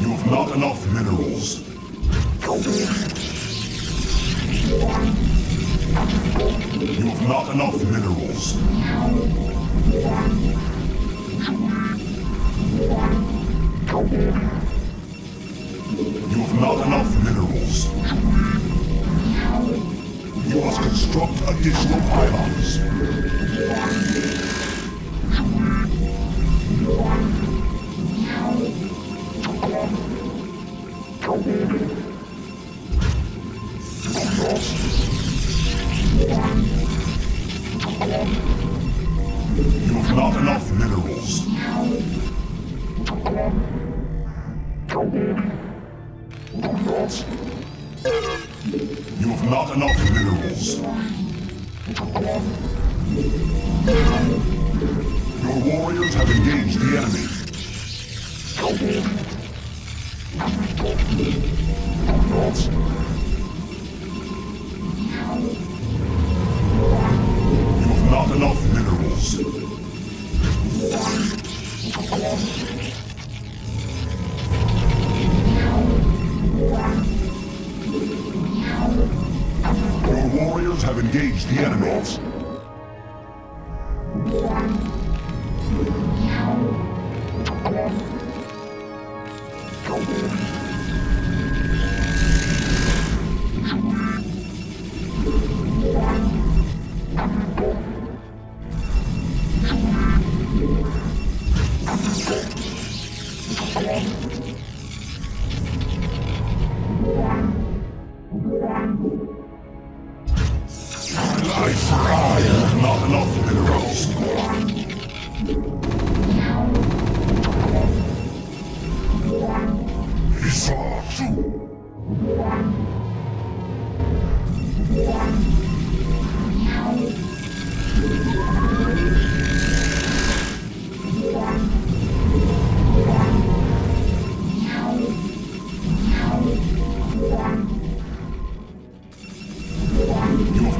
You've not enough minerals. You've not enough minerals. You have not enough minerals. You must construct additional pylons. You You have not enough minerals. Your warriors have engaged the enemy.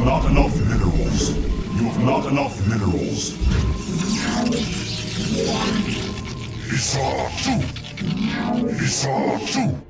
Have not enough minerals. You have not enough minerals. Isatsu. Isatsu.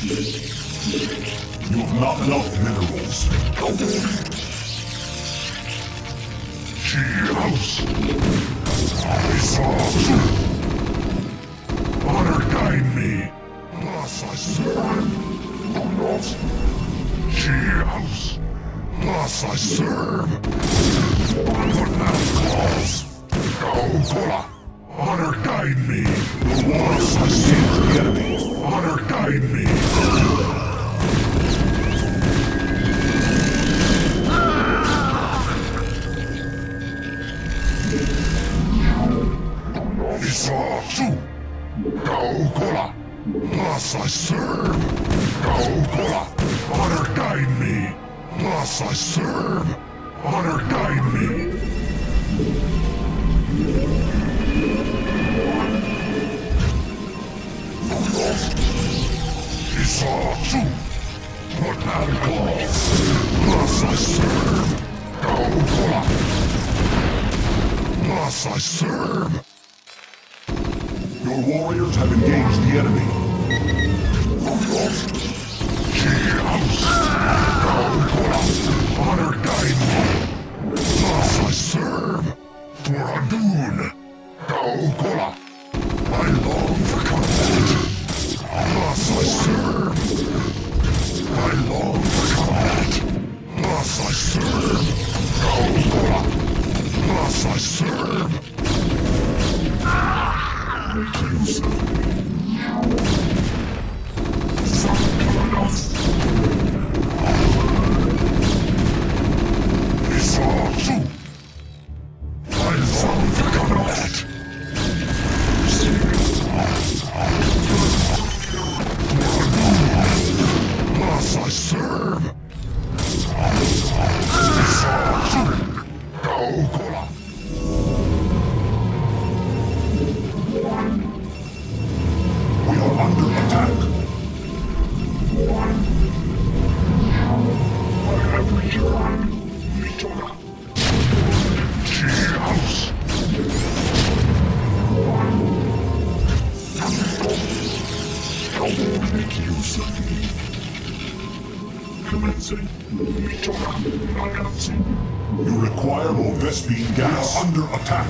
You have not enough minerals. She house. I saw you. Honor guide me. Thus I serve. She house. Thus I serve. Thus I serve. Honor guide me. Now calls? Thus I serve. Go, Kola. Thus I serve. Your warriors have engaged the enemy. し You require more Vespine gas. Under attack.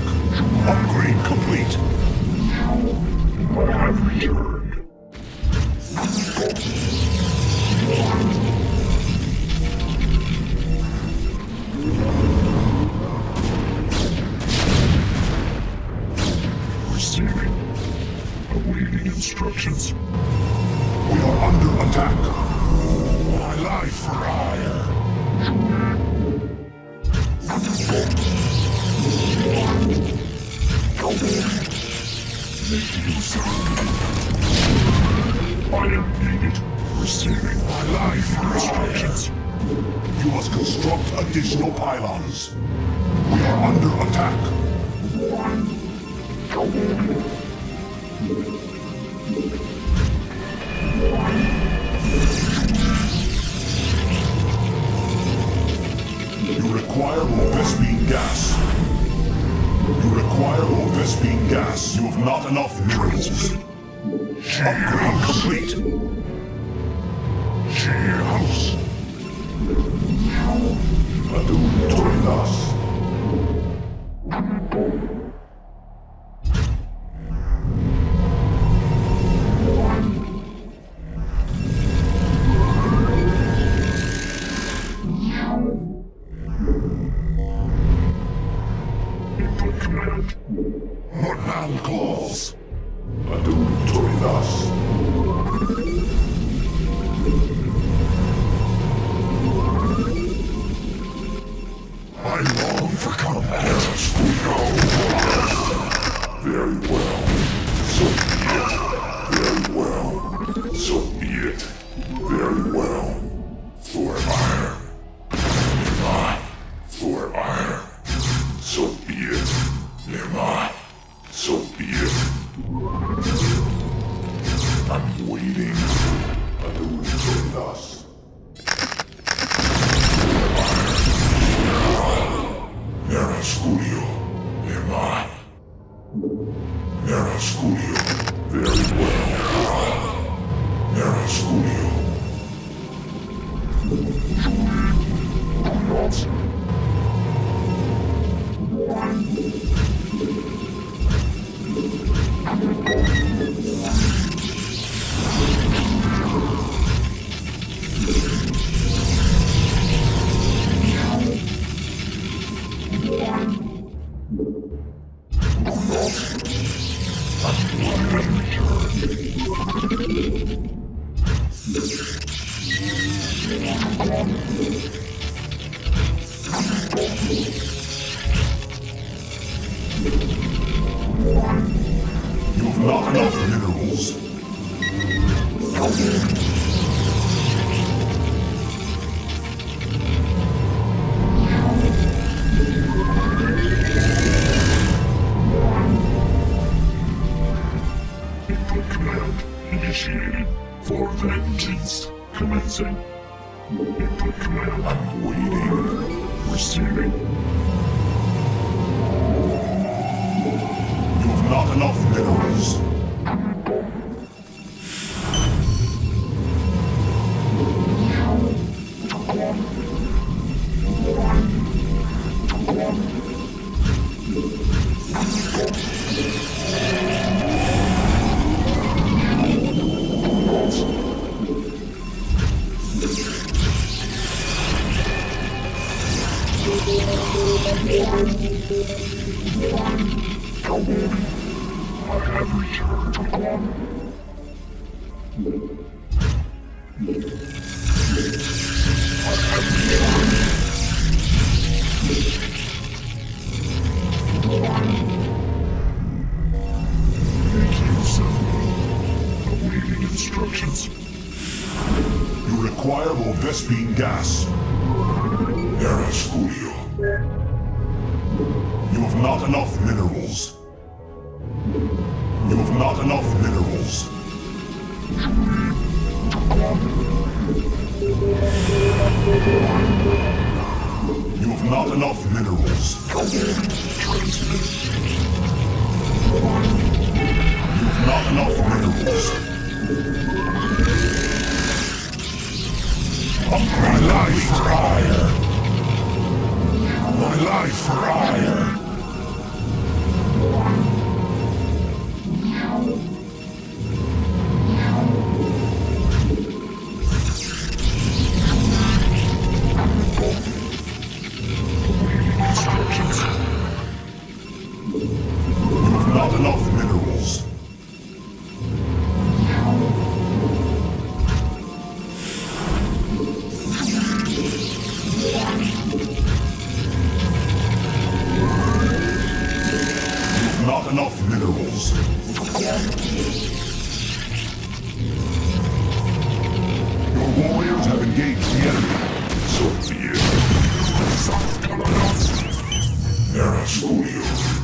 Upgrade complete. I have returned. Receiving. Awaiting instructions. Pylons. We are under attack. You require more Vespine gas. You require more Vespine gas. You have not enough minerals. Upgrade complete. Very well. Input command initiated. For vengeance. Commencing. Input command. I'm waiting. Receiving. You have not enough minerals. Vespine gas. Nero Studio. You have not enough minerals. You have not enough minerals. You have not enough minerals. You have not enough minerals. Upgrade life higher my life for Aiur. slowly here,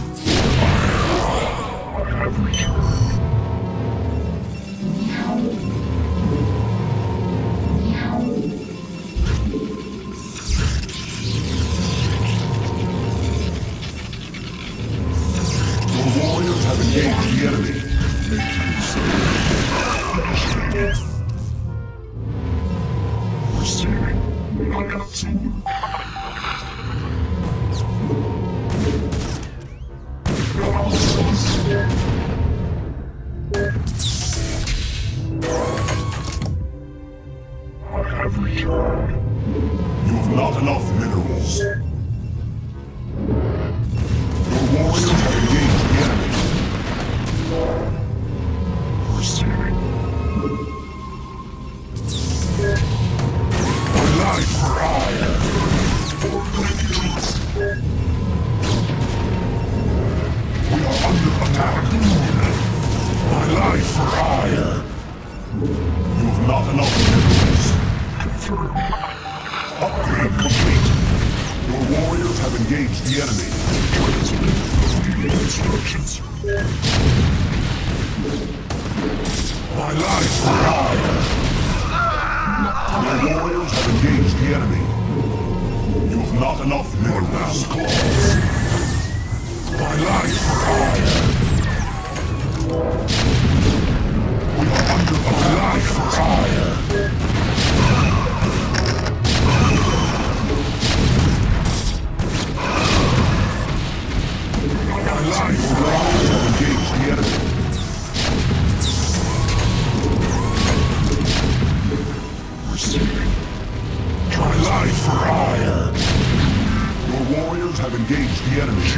my life for Aiur. Your warriors have engaged the enemy. You have not enough minerals, claws. My life for Aiur. We are under my life for Aiur. My life, right? the enemy.